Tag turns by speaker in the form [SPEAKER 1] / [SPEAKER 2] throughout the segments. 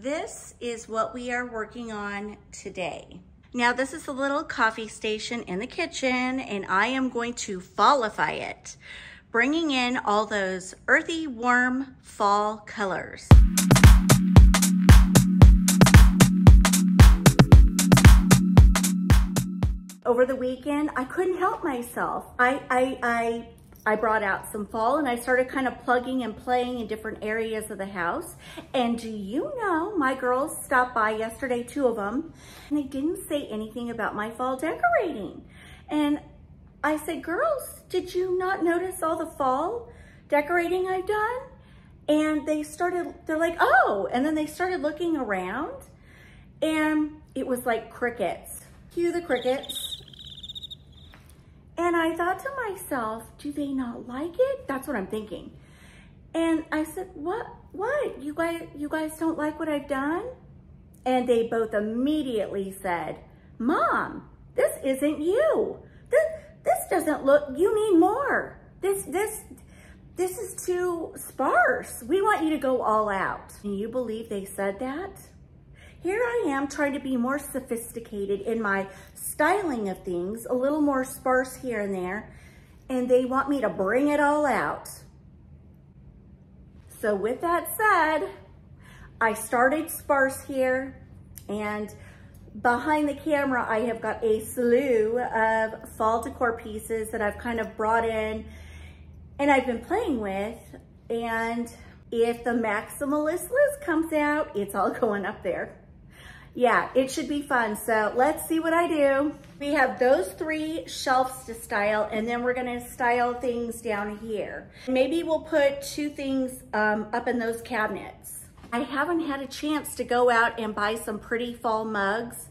[SPEAKER 1] This is what we are working on today. Now this is a little coffee station in the kitchen and I am going to fallify it, bringing in all those earthy, warm fall colors. Over the weekend, I couldn't help myself. I, I, I I brought out some fall and I started kind of plugging and playing in different areas of the house. And do you know, my girls stopped by yesterday, two of them, and they didn't say anything about my fall decorating. And I said, girls, did you not notice all the fall decorating I've done? And they started, they're like, oh, and then they started looking around and it was like crickets. Cue the crickets. And I thought to myself, do they not like it? That's what I'm thinking. And I said, what, what? You guys, you guys don't like what I've done? And they both immediately said, Mom, this isn't you. This, this doesn't look, you need more. This, this, this is too sparse. We want you to go all out. Can you believe they said that? Here I am trying to be more sophisticated in my styling of things, a little more sparse here and there, and they want me to bring it all out. So with that said, I started sparse here and behind the camera, I have got a slew of fall decor pieces that I've kind of brought in and I've been playing with. And if the maximalist list comes out, it's all going up there yeah, it should be fun. So let's see what I do. We have those three shelves to style and then we're gonna style things down here. Maybe we'll put two things um, up in those cabinets. I haven't had a chance to go out and buy some pretty fall mugs.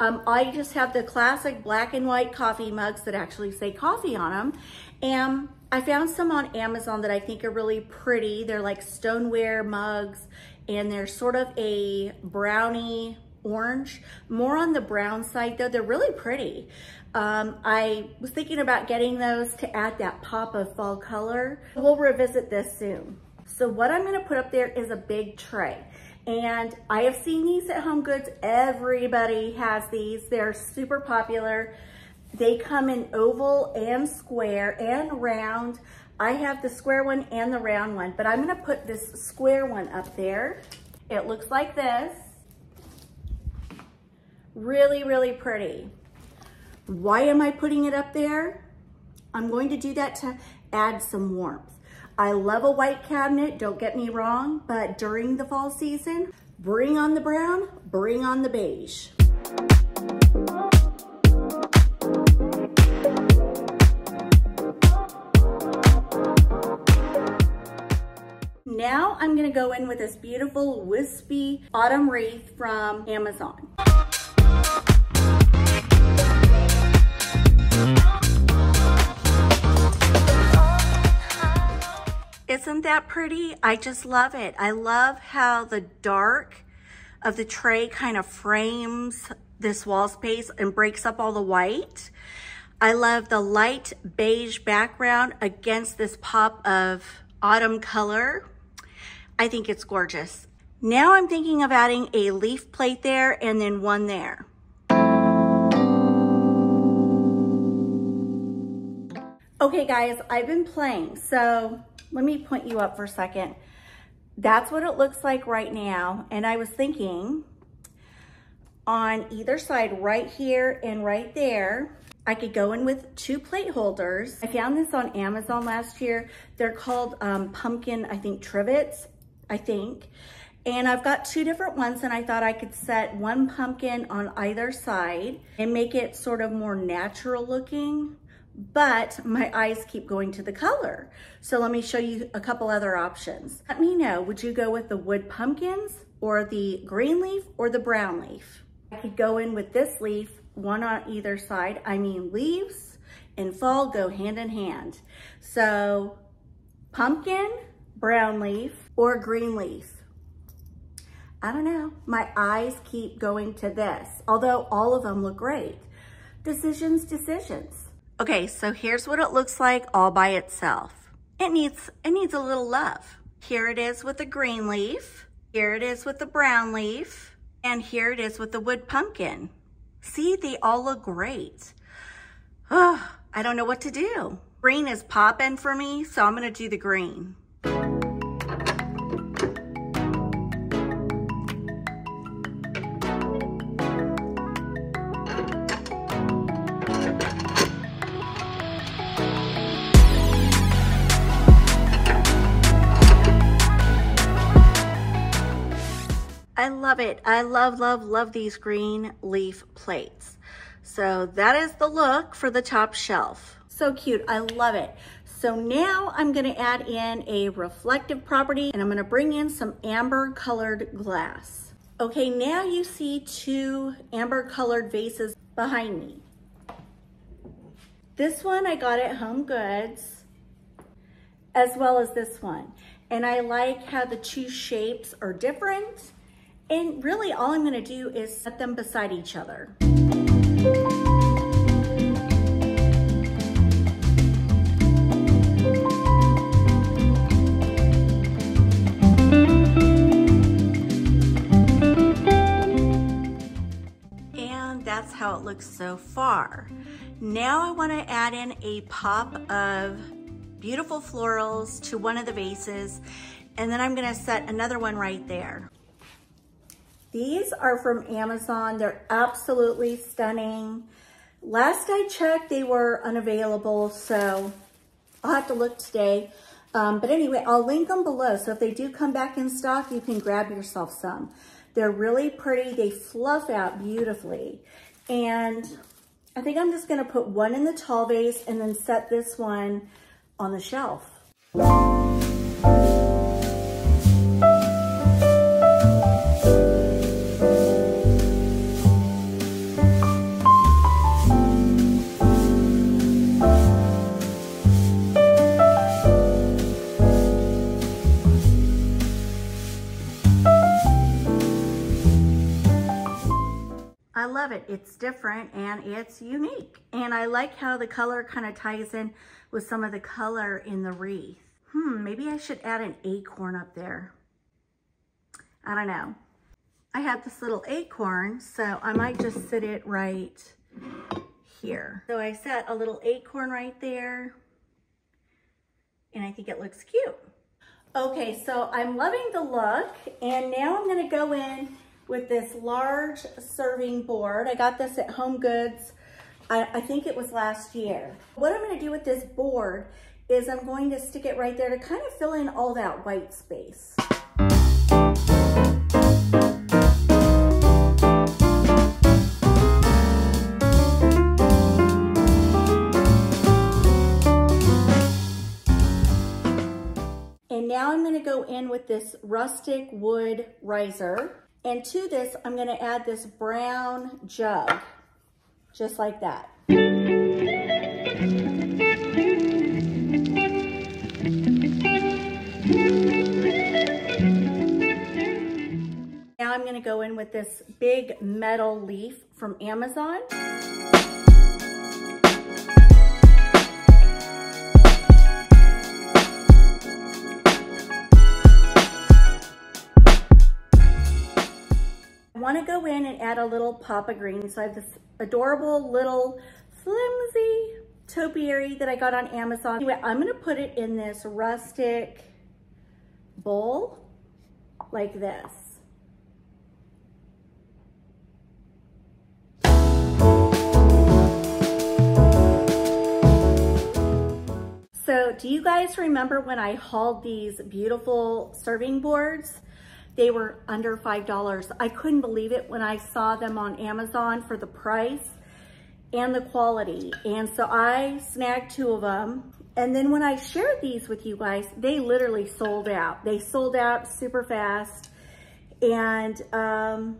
[SPEAKER 1] Um, I just have the classic black and white coffee mugs that actually say coffee on them. And I found some on Amazon that I think are really pretty. They're like stoneware mugs and they're sort of a brownie orange, more on the brown side though. They're really pretty. Um, I was thinking about getting those to add that pop of fall color. We'll revisit this soon. So what I'm gonna put up there is a big tray. And I have seen these at Home Goods. Everybody has these. They're super popular. They come in oval and square and round. I have the square one and the round one, but I'm gonna put this square one up there. It looks like this. Really, really pretty. Why am I putting it up there? I'm going to do that to add some warmth. I love a white cabinet, don't get me wrong, but during the fall season, bring on the brown, bring on the beige. Now I'm gonna go in with this beautiful wispy autumn wreath from Amazon. Isn't that pretty? I just love it. I love how the dark of the tray kind of frames this wall space and breaks up all the white. I love the light beige background against this pop of autumn color. I think it's gorgeous. Now I'm thinking of adding a leaf plate there and then one there. Okay guys, I've been playing. So let me point you up for a second. That's what it looks like right now. And I was thinking on either side, right here and right there, I could go in with two plate holders. I found this on Amazon last year. They're called um, pumpkin, I think, trivets, I think. And I've got two different ones and I thought I could set one pumpkin on either side and make it sort of more natural looking but my eyes keep going to the color. So let me show you a couple other options. Let me know, would you go with the wood pumpkins or the green leaf or the brown leaf? I could go in with this leaf, one on either side. I mean, leaves and fall go hand in hand. So pumpkin, brown leaf, or green leaf. I don't know, my eyes keep going to this, although all of them look great. Decisions, decisions. Okay, so here's what it looks like all by itself. It needs, it needs a little love. Here it is with a green leaf. Here it is with the brown leaf. And here it is with the wood pumpkin. See, they all look great. Oh, I don't know what to do. Green is popping for me, so I'm gonna do the green. Love it. I love, love, love these green leaf plates. So that is the look for the top shelf. So cute. I love it. So now I'm going to add in a reflective property and I'm going to bring in some amber colored glass. Okay, now you see two amber colored vases behind me. This one I got at Home Goods as well as this one. And I like how the two shapes are different and really all I'm gonna do is set them beside each other. And that's how it looks so far. Now I wanna add in a pop of beautiful florals to one of the vases and then I'm gonna set another one right there. These are from Amazon. They're absolutely stunning. Last I checked, they were unavailable, so I'll have to look today. Um, but anyway, I'll link them below. So if they do come back in stock, you can grab yourself some. They're really pretty. They fluff out beautifully. And I think I'm just going to put one in the tall vase and then set this one on the shelf. Love it. It's different and it's unique. And I like how the color kind of ties in with some of the color in the wreath. Hmm, maybe I should add an acorn up there. I don't know. I have this little acorn, so I might just sit it right here. So I set a little acorn right there, and I think it looks cute. Okay, so I'm loving the look, and now I'm gonna go in with this large serving board. I got this at Home Goods. I, I, think it was last year. What I'm gonna do with this board is I'm going to stick it right there to kind of fill in all that white space. And now I'm gonna go in with this rustic wood riser. And to this, I'm gonna add this brown jug, just like that. Now I'm gonna go in with this big metal leaf from Amazon. Want to go in and add a little pop of green. So I have this adorable little flimsy topiary that I got on Amazon. Anyway, I'm going to put it in this rustic bowl like this. So do you guys remember when I hauled these beautiful serving boards? They were under $5. I couldn't believe it when I saw them on Amazon for the price and the quality. And so I snagged two of them. And then when I shared these with you guys, they literally sold out. They sold out super fast. And um,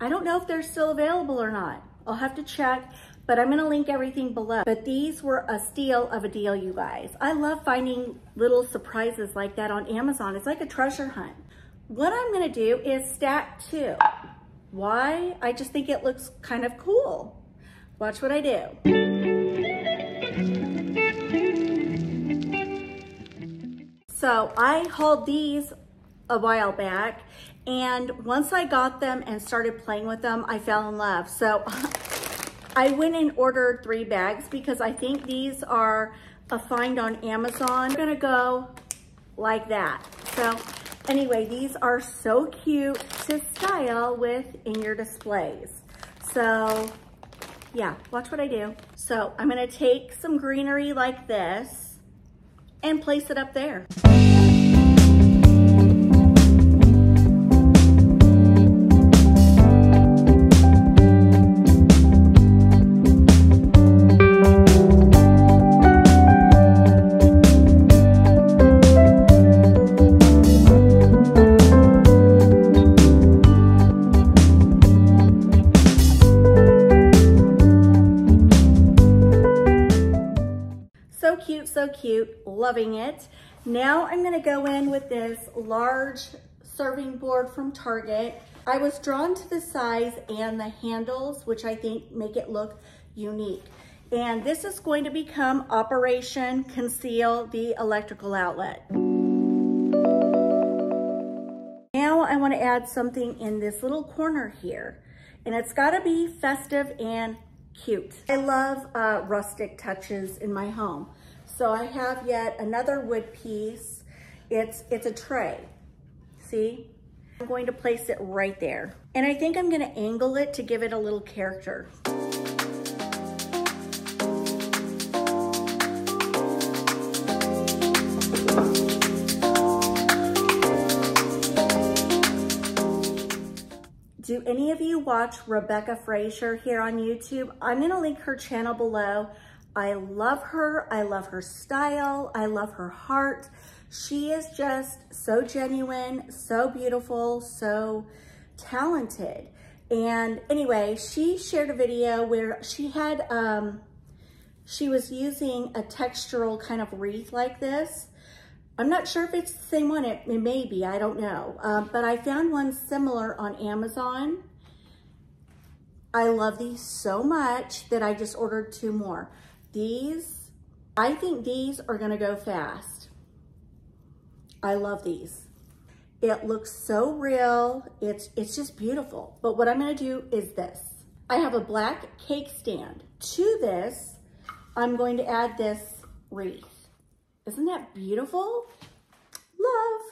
[SPEAKER 1] I don't know if they're still available or not. I'll have to check, but I'm gonna link everything below. But these were a steal of a deal, you guys. I love finding little surprises like that on Amazon. It's like a treasure hunt. What I'm gonna do is stack two. Why? I just think it looks kind of cool. Watch what I do. So I hauled these a while back And once I got them and started playing with them, I fell in love. So I went and ordered three bags because I think these are a find on Amazon. I'm gonna go like that. So anyway, these are so cute to style with in your displays. So yeah, watch what I do. So I'm gonna take some greenery like this and place it up there. Loving it. Now I'm gonna go in with this large serving board from Target. I was drawn to the size and the handles, which I think make it look unique. And this is going to become Operation Conceal the Electrical Outlet. Now I wanna add something in this little corner here. And it's gotta be festive and cute. I love uh, rustic touches in my home. So I have yet another wood piece. It's, it's a tray, see? I'm going to place it right there. And I think I'm gonna angle it to give it a little character. Do any of you watch Rebekah Fraser here on YouTube? I'm gonna link her channel below. I love her. I love her style. I love her heart. She is just so genuine, so beautiful, so talented. And anyway, she shared a video where she had, um, she was using a textural kind of wreath like this. I'm not sure if it's the same one. It, it may be, I don't know. Um, but I found one similar on Amazon. I love these so much that I just ordered two more. These, I think these are gonna go fast. I love these. It looks so real. It's, it's just beautiful. But what I'm gonna do is this. I have a black cake stand. To this, I'm going to add this wreath. Isn't that beautiful? Love.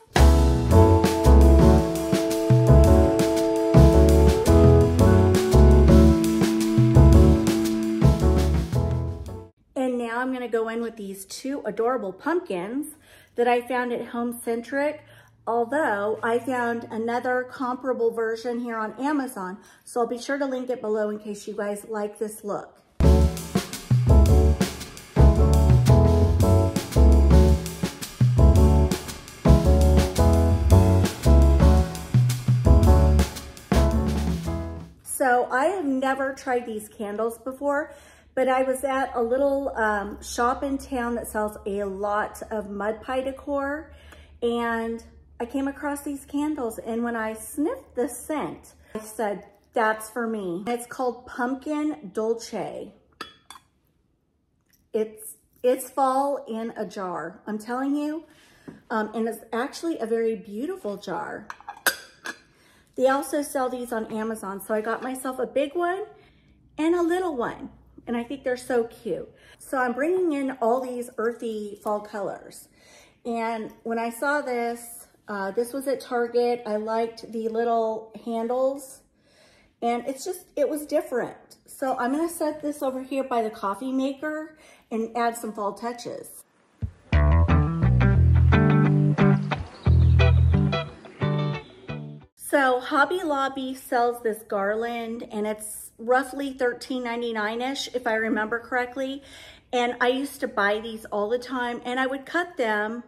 [SPEAKER 1] With these two adorable pumpkins that I found at Home Centric, although I found another comparable version here on Amazon. So I'll be sure to link it below in case you guys like this look. So I have never tried these candles before. But I was at a little um, shop in town that sells a lot of mud pie decor and I came across these candles and when I sniffed the scent, I said, that's for me. It's called Pumpkin Dolce. It's, it's fall in a jar, I'm telling you. Um, and it's actually a very beautiful jar. They also sell these on Amazon. So I got myself a big one and a little one and I think they're so cute. So I'm bringing in all these earthy fall colors. And when I saw this, uh, this was at Target. I liked the little handles and it's just, it was different. So I'm gonna set this over here by the coffee maker and add some fall touches. So Hobby Lobby sells this garland and it's roughly $13.99-ish if I remember correctly. And I used to buy these all the time and I would cut them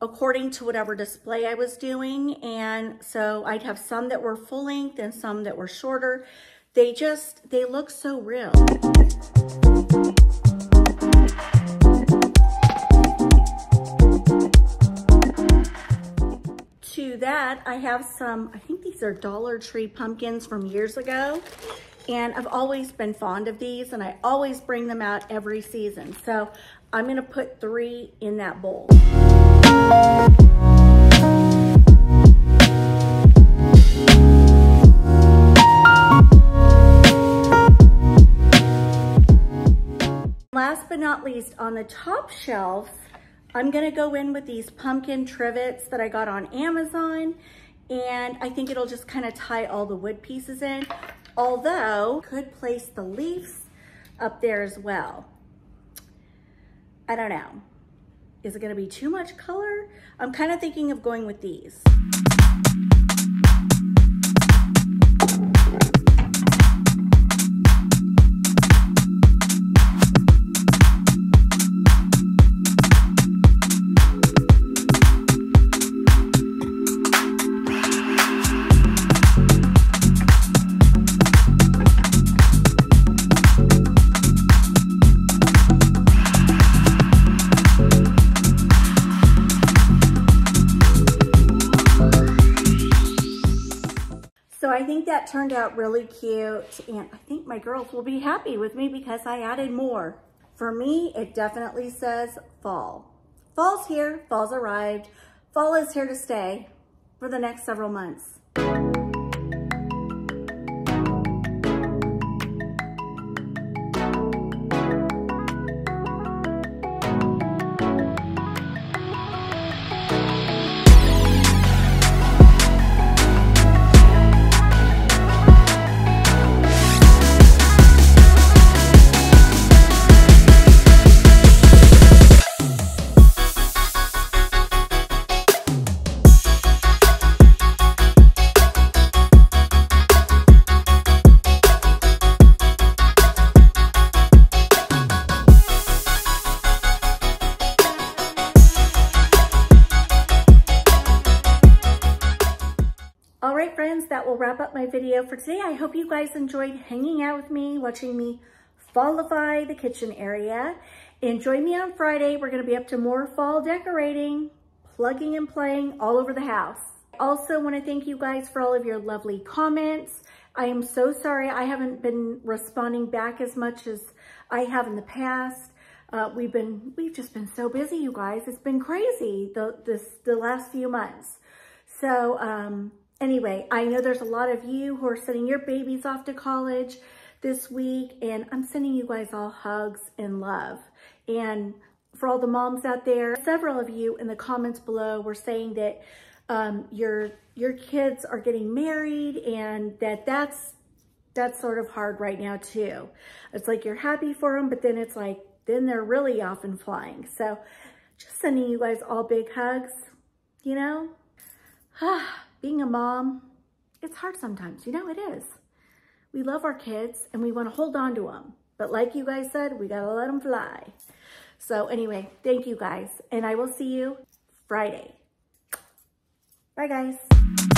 [SPEAKER 1] according to whatever display I was doing. And so I'd have some that were full length and some that were shorter. They just, they look so real. that, I have some, I think these are Dollar Tree pumpkins from years ago. And I've always been fond of these and I always bring them out every season. So I'm gonna put three in that bowl. Last but not least, on the top shelf, I'm gonna go in with these pumpkin trivets that I got on Amazon, and I think it'll just kind of tie all the wood pieces in. Although, could place the leaves up there as well. I don't know. Is it gonna be too much color? I'm kind of thinking of going with these. Out really cute and I think my girls will be happy with me because I added more. For me, it definitely says fall. Fall's here, fall's arrived. Fall is here to stay for the next several months. Video for today. I hope you guys enjoyed hanging out with me, watching me fallify the kitchen area. And join me on Friday. We're gonna be up to more fall decorating, plugging and playing all over the house. Also wanna thank you guys for all of your lovely comments. I am so sorry I haven't been responding back as much as I have in the past. Uh, we've been, we've just been so busy, you guys. It's been crazy the, this, the last few months. So, um, anyway, I know there's a lot of you who are sending your babies off to college this week, and I'm sending you guys all hugs and love. And for all the moms out there, several of you in the comments below were saying that um, your your kids are getting married and that that's that's sort of hard right now too. It's like you're happy for them, but then it's like, then they're really off and flying. So just sending you guys all big hugs, you know? being a mom, it's hard sometimes. You know, it is. We love our kids and we want to hold on to them. But like you guys said, we got to let them fly. So anyway, thank you guys. And I will see you Friday. Bye, guys.